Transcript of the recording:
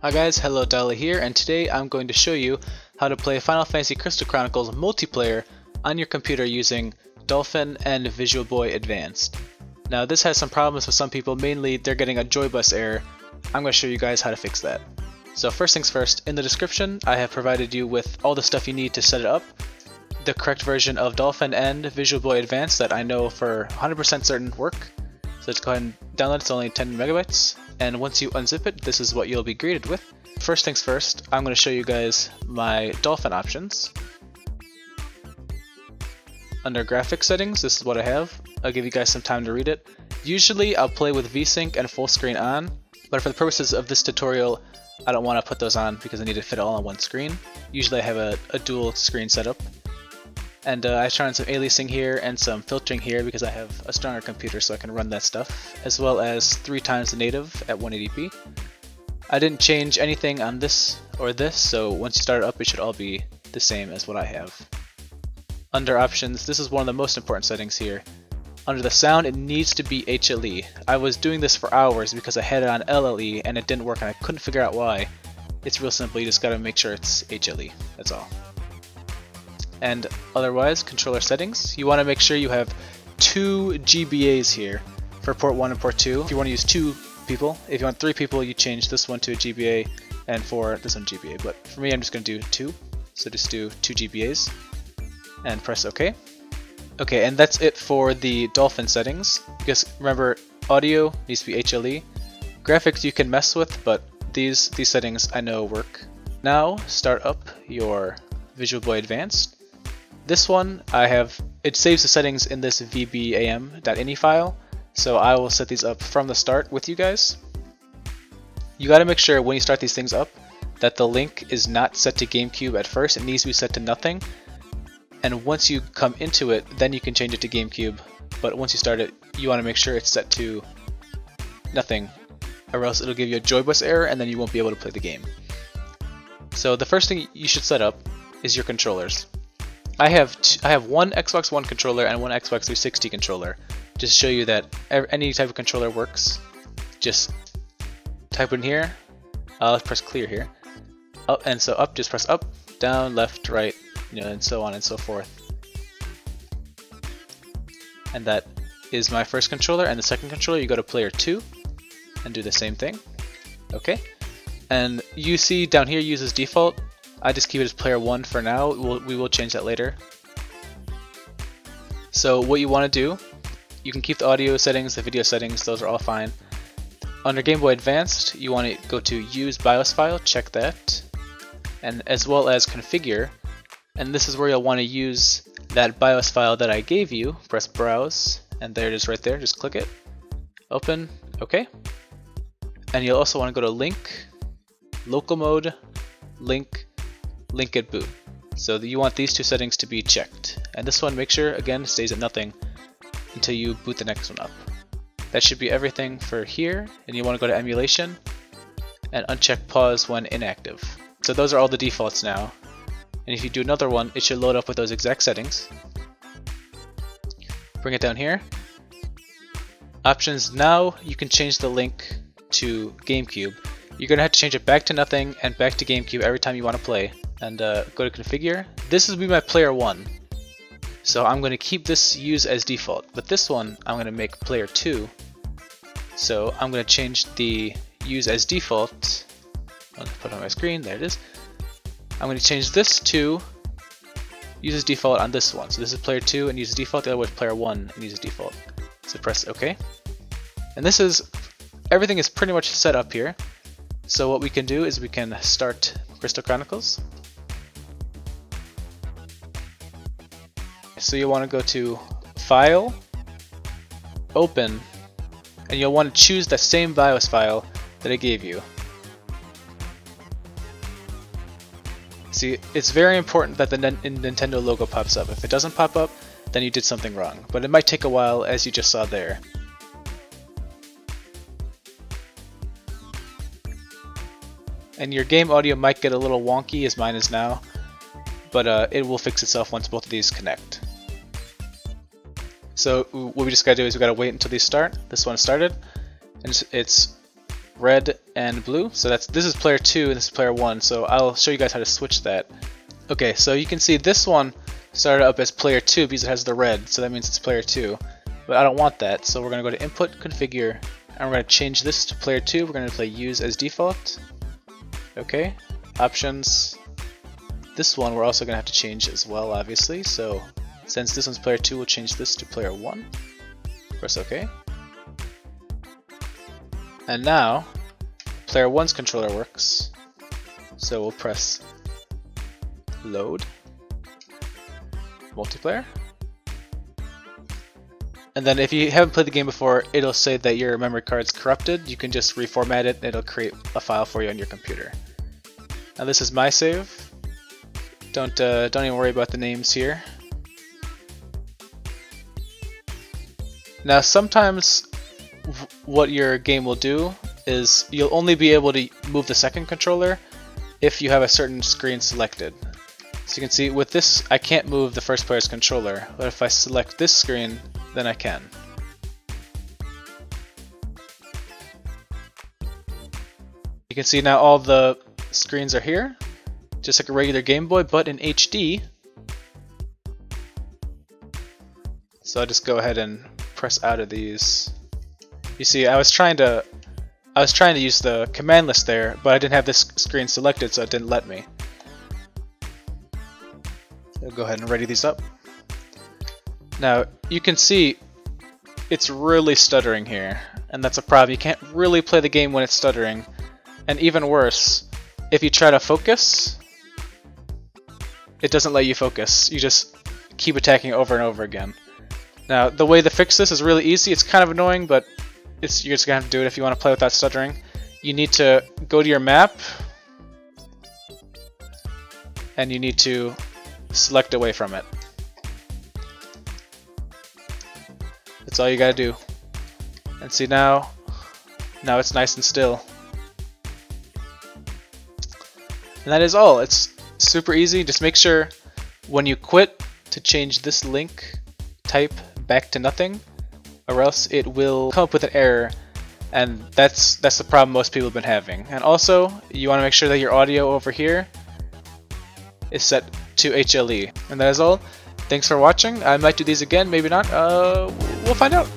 Hi guys, Hello Dolly here, and today I'm going to show you how to play Final Fantasy Crystal Chronicles multiplayer on your computer using Dolphin and Visual Boy Advanced. Now this has some problems with some people, mainly they're getting a Joybus error. I'm going to show you guys how to fix that. So first things first, in the description I have provided you with all the stuff you need to set it up, the correct version of Dolphin and Visual Boy Advanced that I know for 100% certain work. So let's go ahead and download, it's only 10 megabytes and once you unzip it, this is what you'll be greeted with. First things first, I'm going to show you guys my Dolphin options. Under graphics settings, this is what I have. I'll give you guys some time to read it. Usually I'll play with VSync and full screen on, but for the purposes of this tutorial, I don't want to put those on because I need to fit it all on one screen. Usually I have a, a dual screen setup. And uh, I turned on some aliasing here and some filtering here because I have a stronger computer so I can run that stuff, as well as three times the native at 180p. I didn't change anything on this or this, so once you start it up it should all be the same as what I have. Under options, this is one of the most important settings here. Under the sound, it needs to be HLE. I was doing this for hours because I had it on LLE and it didn't work and I couldn't figure out why. It's real simple, you just gotta make sure it's HLE, that's all and otherwise controller settings. You want to make sure you have two GBAs here for port 1 and port 2 if you want to use two people if you want three people you change this one to a GBA and for this one GBA but for me I'm just going to do two. So just do two GBAs and press OK. Okay and that's it for the Dolphin settings. Because remember audio needs to be HLE graphics you can mess with but these these settings I know work. Now start up your Visual Boy Advanced this one, I have, it saves the settings in this vbam.ini file, so I will set these up from the start with you guys. You gotta make sure when you start these things up that the link is not set to GameCube at first, it needs to be set to nothing. And once you come into it, then you can change it to GameCube. But once you start it, you want to make sure it's set to nothing, or else it'll give you a Joybus error and then you won't be able to play the game. So the first thing you should set up is your controllers. I have I have one Xbox One controller and one Xbox 360 controller. Just show you that any type of controller works. Just type in here. Uh, let's press clear here. Up and so up, just press up, down, left, right, you know, and so on and so forth. And that is my first controller. And the second controller, you go to player two and do the same thing. Okay. And you see down here uses default. I just keep it as player 1 for now, we'll, we will change that later. So what you want to do, you can keep the audio settings, the video settings, those are all fine. Under Game Boy Advanced, you want to go to Use BIOS file, check that, and as well as Configure, and this is where you'll want to use that BIOS file that I gave you, press Browse, and there it is right there, just click it, open, okay. And you'll also want to go to Link, Local Mode, Link, link at boot. So you want these two settings to be checked. And this one, make sure, again, stays at nothing until you boot the next one up. That should be everything for here, and you want to go to emulation and uncheck pause when inactive. So those are all the defaults now. And if you do another one, it should load up with those exact settings. Bring it down here. Options now, you can change the link to GameCube. You're going to have to change it back to nothing and back to GameCube every time you want to play and uh, go to configure. This will be my player one. So I'm going to keep this use as default, but this one I'm going to make player two. So I'm going to change the use as default. I'll put on my screen, there it is. I'm going to change this to use as default on this one. So this is player two and use as default, the other was player one and use as default. So press OK. And this is, everything is pretty much set up here. So what we can do is we can start Crystal Chronicles. So you want to go to File, Open, and you'll want to choose the same BIOS file that I gave you. See, it's very important that the Nintendo logo pops up. If it doesn't pop up, then you did something wrong. But it might take a while, as you just saw there. And your game audio might get a little wonky, as mine is now, but uh, it will fix itself once both of these connect. So what we just gotta do is we gotta wait until these start. This one started, and it's, red and blue. So that's this is player 2 and this is player 1. So I'll show you guys how to switch that. Okay, so you can see this one started up as player 2 because it has the red, so that means it's player 2. But I don't want that, so we're to go to input, configure, and we're to change this to player 2. We're to play use as default. Okay, options. This one we're also to have to change as well, obviously. So since this one's player 2, we'll change this to player 1. Press OK. And now, player 1's controller works. So we'll press load, multiplayer. And then if you haven't played the game before, it'll say that your memory card's corrupted. You can just reformat it and it'll create a file for you on your computer. Now this is my save. Don't uh, don't even worry about the names here. Now sometimes what your game will do is you'll only be able to move the second controller if you have a certain screen selected. So you can see with this I can't move the first player's controller, but if I select this screen, then I can. You can see now all the screens are here, just like a regular Game Boy, but in HD. So I'll just go ahead and press out of these. You see, I was trying to I was trying to use the command list there, but I didn't have this screen selected, so it didn't let me. I'll go ahead and ready these up. Now, you can see it's really stuttering here, and that's a problem. You can't really play the game when it's stuttering. And even worse, if you try to focus, it doesn't let you focus. You just keep attacking over and over again. Now, the way to fix this is really easy. It's kind of annoying, but it's you're just gonna have to do it if you want to play without that stuttering. You need to go to your map, and you need to select away from it. That's all you gotta do. And see now, now it's nice and still. And that is all. It's super easy. Just make sure when you quit to change this link type back to nothing or else it will come up with an error and that's that's the problem most people have been having. And also, you want to make sure that your audio over here is set to HLE. And that is all. Thanks for watching. I might do these again, maybe not. Uh, we'll find out.